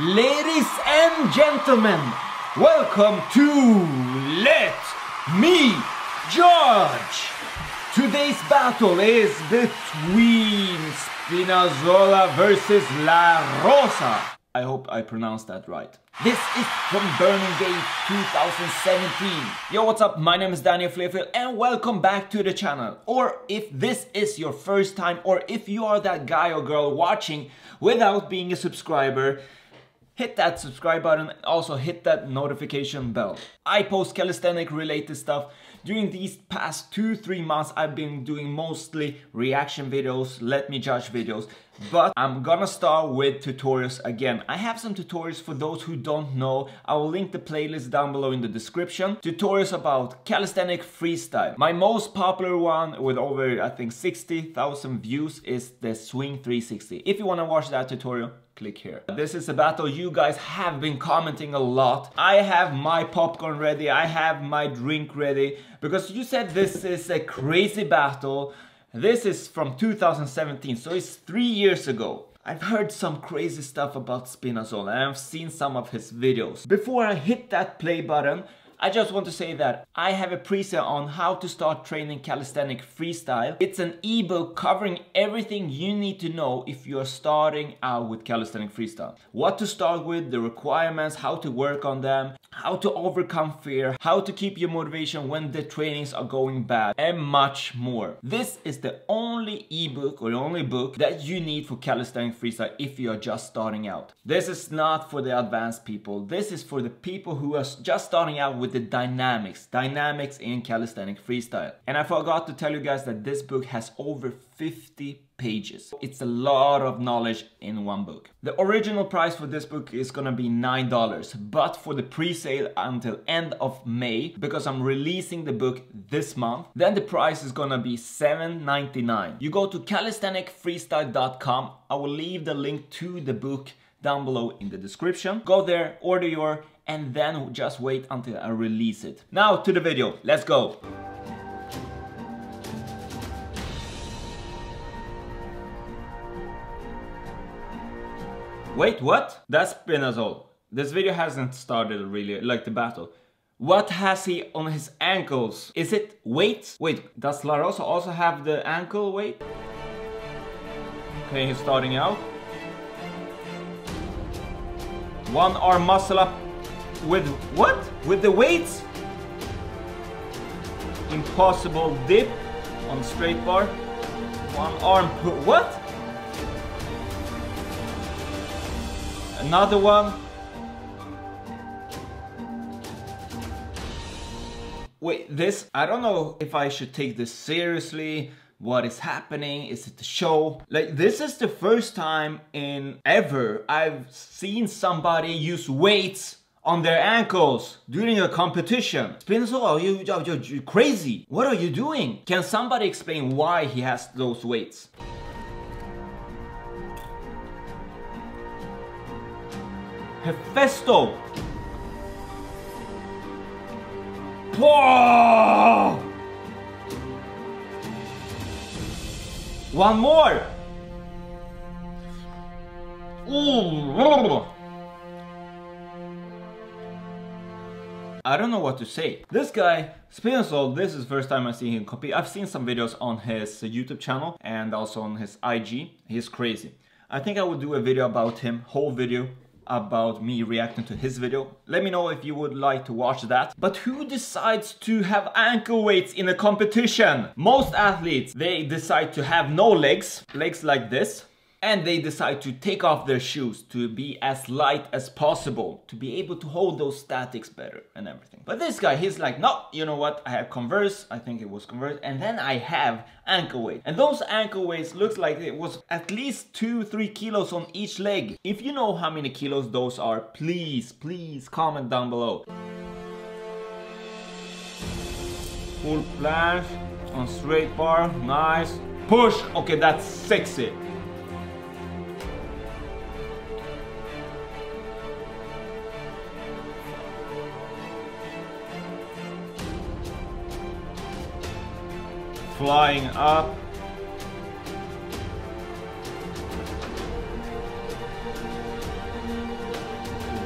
Ladies and gentlemen, welcome to Let Me Judge. Today's battle is between Spinazzola versus La Rosa. I hope I pronounced that right. This is from Burning Gate 2017. Yo, what's up? My name is Daniel Flefil and welcome back to the channel. Or if this is your first time or if you are that guy or girl watching without being a subscriber, hit that subscribe button and also hit that notification bell. I post calisthenic related stuff. During these past two, three months, I've been doing mostly reaction videos, let me judge videos, but I'm gonna start with tutorials again. I have some tutorials for those who don't know. I will link the playlist down below in the description. Tutorials about calisthenic freestyle. My most popular one with over, I think, 60,000 views is the Swing 360. If you wanna watch that tutorial, click here. This is a battle you guys have been commenting a lot. I have my popcorn ready, I have my drink ready, because you said this is a crazy battle. This is from 2017, so it's three years ago. I've heard some crazy stuff about Spinazzola and I've seen some of his videos. Before I hit that play button, I just want to say that I have a preset on how to start training calisthenic freestyle. It's an ebook covering everything you need to know if you're starting out with calisthenic freestyle. What to start with, the requirements, how to work on them, how to overcome fear, how to keep your motivation when the trainings are going bad, and much more. This is the only ebook or the only book that you need for calisthenic freestyle if you are just starting out. This is not for the advanced people. This is for the people who are just starting out with with the dynamics, dynamics in calisthenic freestyle. And I forgot to tell you guys that this book has over 50 pages. It's a lot of knowledge in one book. The original price for this book is gonna be $9, but for the pre-sale until end of May, because I'm releasing the book this month, then the price is gonna be $7.99. You go to calisthenicfreestyle.com, I will leave the link to the book down below in the description. Go there, order your and then just wait until I release it. Now to the video, let's go! Wait, what? That's Spinazzola. This video hasn't started really, like the battle. What has he on his ankles? Is it weight? Wait, does La Rosa also have the ankle weight? Okay, he's starting out. One arm muscle up with what? With the weights? Impossible dip on straight bar. One arm put what? Another one. Wait, this, I don't know if I should take this seriously what is happening is it the show like this is the first time in ever i've seen somebody use weights on their ankles during a competition. Spinazzola, oh, you, oh, you, you, you crazy. What are you doing? Can somebody explain why he has those weights? Hefesto. Whoa! One more! Ooh. I don't know what to say. This guy, Spinazzola, this is first time I see him compete. I've seen some videos on his uh, YouTube channel and also on his IG. He's crazy. I think I will do a video about him, whole video about me reacting to his video. Let me know if you would like to watch that. But who decides to have ankle weights in a competition? Most athletes, they decide to have no legs, legs like this, and they decide to take off their shoes to be as light as possible to be able to hold those statics better and everything. But this guy he's like no you know what? I have converse. I think it was converse. And then i have ankle weight. And those ankle weights looks like it was at least two three kilos on each leg. If you know how many kilos those are please please comment down below. Full planche on straight bar. Nice. Push. Okay that's sexy flying up.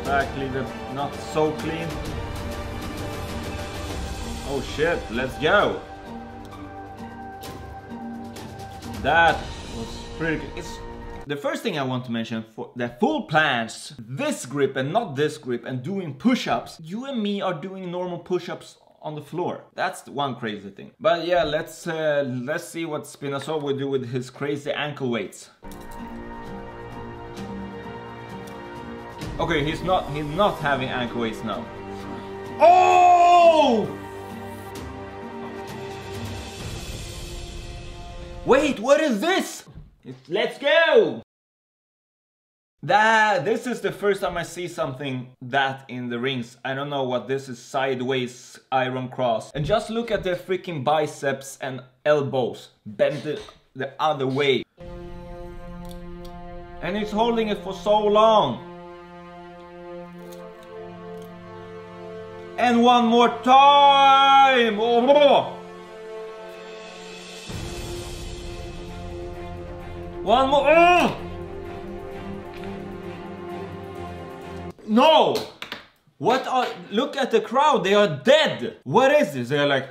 back, leave it not so clean. Oh shit, let's go. That was pretty good. It's the first thing I want to mention for the full planche, this grip and not this grip and doing push-ups, you and me are doing normal push-ups on the floor. That's one crazy thing. But yeah, let's uh, let's see what Spinazzola will do with his crazy ankle weights. Okay, he's not he's not having ankle weights now. Oh! Wait, what is this? Let's go! That this is the first time I see something that in the rings. I don't know what this is sideways iron cross. And just look at the freaking biceps and elbows bent the, the other way. And he's holding it for so long. And one more time! Oh. One more. Oh! No! What are. Look at the crowd, they are dead! What is this? They're like.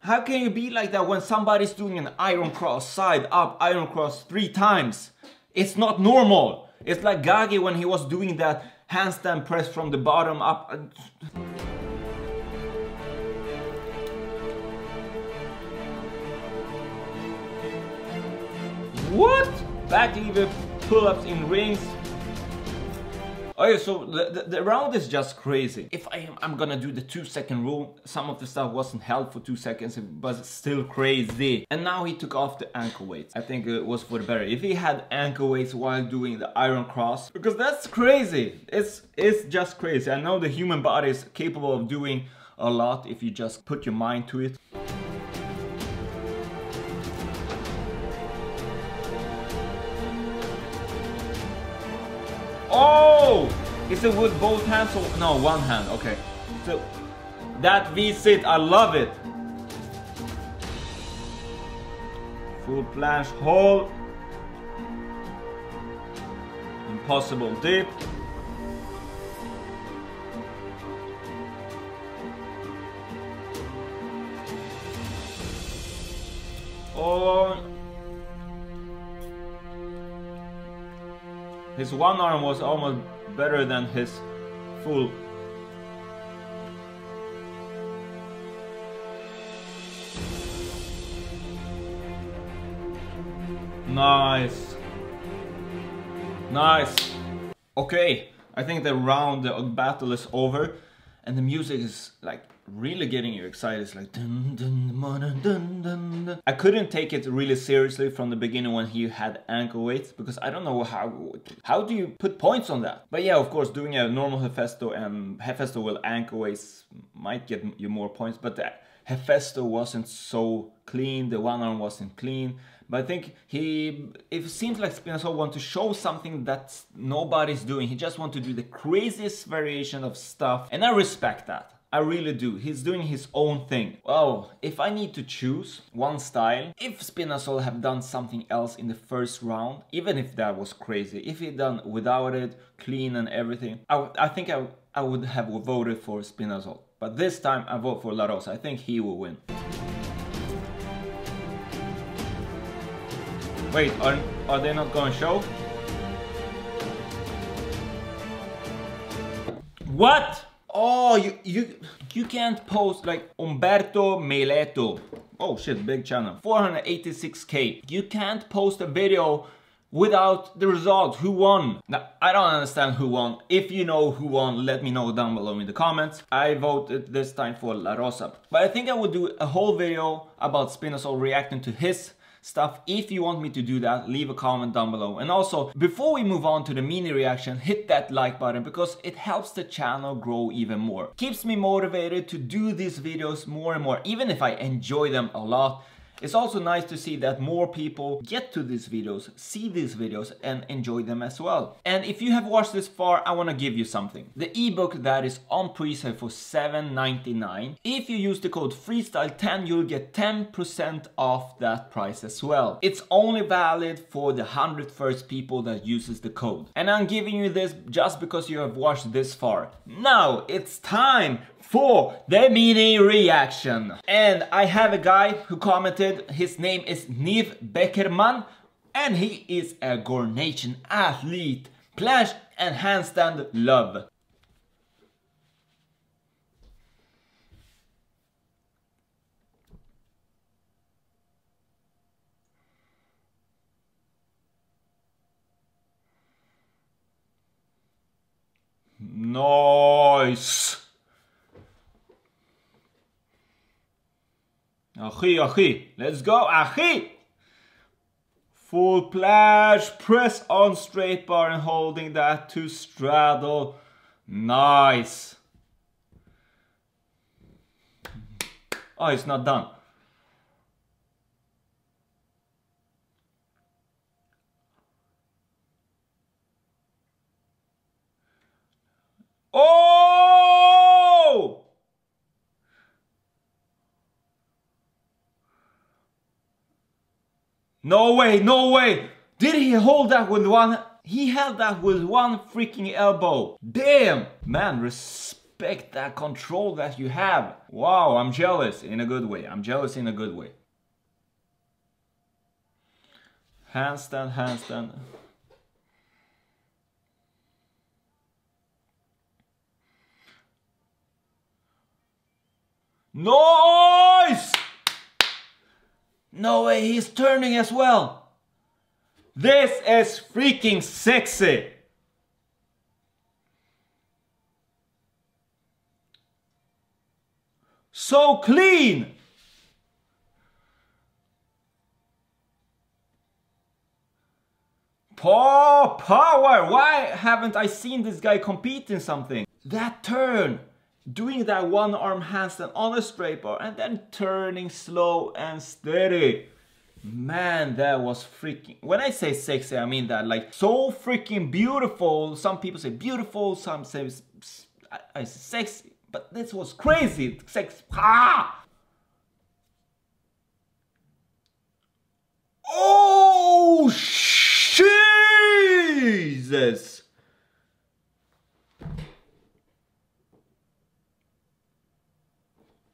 How can you be like that when somebody's doing an iron cross, side up, iron cross three times? It's not normal. It's like Gagi when he was doing that handstand press from the bottom up. What? Back lever pull-ups in rings. Oh, okay, so the, the, the, round is just crazy. If I am I'm gonna do the two second rule, some of the stuff wasn't held for two seconds, but still crazy. And now he took off the ankle weights. I think it was for the better. If he had ankle weights while doing the iron cross, because that's crazy. It's, it's just crazy. I know the human body is capable of doing a lot if you just put your mind to it. Oh! Is it with both hands or no one hand? Okay. So that V-sit, I love it. Full planche hold. Impossible dip. His one arm was almost better than his full. Nice. Nice. Okay, I think the round the battle is over and the music is like really getting you excited. It's like dun, dun, dun, dun, dun. I couldn't take it really seriously from the beginning when he had ankle weights because I don't know how how do you put points on that. But yeah, of course, doing a normal Hephaestus um, and Hephaestus with ankle weights might get you more points, but the Hephaestus wasn't so clean. The one arm wasn't clean. But I think he, it seems like Spinazzola want to show something that nobody's doing. He just want to do the craziest variation of stuff. And I respect that. I really do. He's doing his own thing. Well, if I need to choose one style, if Spinazzola have done something else in the first round, even if that was crazy, if he done without it, clean and everything, I, I think I, I would have voted for Spinazzola. But this time I vote for La Rosa. I think he will win. Wait, are, are they not going to show? What? Oh, you you you can't post like Umberto Meleto. Oh shit, big channel. 486k. You can't post a video without the result. Who won? Now, I don't understand who won. If you know who won, let me know down below in the comments. I voted this time for La Rosa. But I think I would do a whole video about Spinazzola reacting to his stuff. If you want me to do that, leave a comment down below. And also, before we move on to the mini reaction, hit that like button because it helps the channel grow even more. Keeps me motivated to do these videos more and more, even if I enjoy them a lot. It's also nice to see that more people get to these videos, see these videos and enjoy them as well. And if you have watched this far, I want to give you something. The ebook that is on pre-sale for $7.99. If you use the code FREESTYLE10, you'll get 10% off that price as well. It's only valid for the 100 first people that uses the code. And I'm giving you this just because you have watched this far. Now it's time for the mini reaction. And I have a guy who commented, his name is Niv Bekerman, and he is a Gornation athlete. Planche and handstand love. Nice! Achi, achi. Let's go, achi. Full planche, press on straight bar and holding that to straddle. Nice. Oh, it's not done. Oh! No way, no way! Did he hold that with one? He held that with one freaking elbow. Damn! Man, respect that control that you have. Wow, I'm jealous in a good way. I'm jealous in a good way. Handstand, handstand. Nice! No way, he's turning as well. This is freaking sexy. So clean. Paw power! Why haven't I seen this guy compete in something? That turn! Doing that one arm handstand on a straight bar and then turning slow and steady. Man, that was freaking... When I say sexy, I mean that like so freaking beautiful. Some people say beautiful, some say I, I say sexy. But this was crazy. Sex. Ah! Oh, Jesus!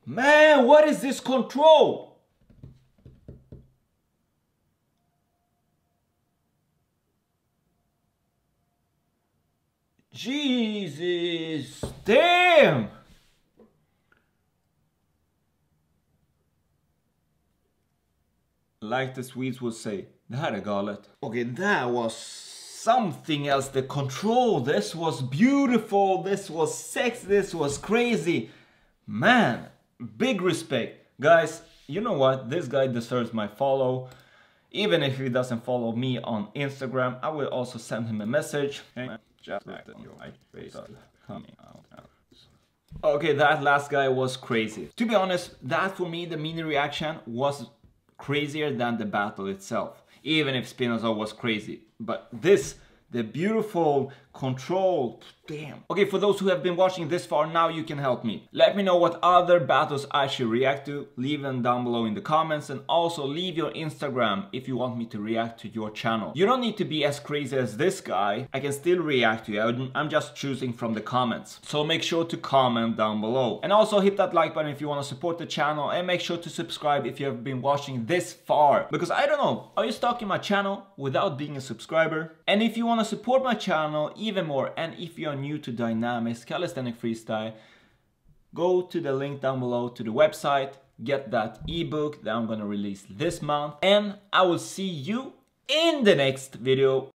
Man, what is this control? Jesus, damn! Like the Swedes would say, det här är. Okay, that was something else. The control, this was beautiful, this was sex, this was crazy. Man, Big respect. Guys, you know what? This guy deserves my follow. Even if he doesn't follow me on Instagram, I will also send him a message. Okay, that last guy was crazy. To be honest, that for me, the mini reaction was crazier than the battle itself. Even if Spinoza was crazy. But this the beautiful control. Damn. Okay, for those who have been watching this far, now you can help me. Let me know what other battles I should react to. Leave them down below in the comments and also leave your Instagram if you want me to react to your channel. You don't need to be as crazy as this guy. I can still react to you. I'm just choosing from the comments. So make sure to comment down below. And also hit that like button if you want to support the channel and make sure to subscribe if you have been watching this far. Because I don't know, are you stuck in my channel without being a subscriber? And if you want to support my channel even more. And if you're new to dynamics calisthenic freestyle go to the link down below to the website get that ebook that I'm gonna release this month. And I will see you in the next video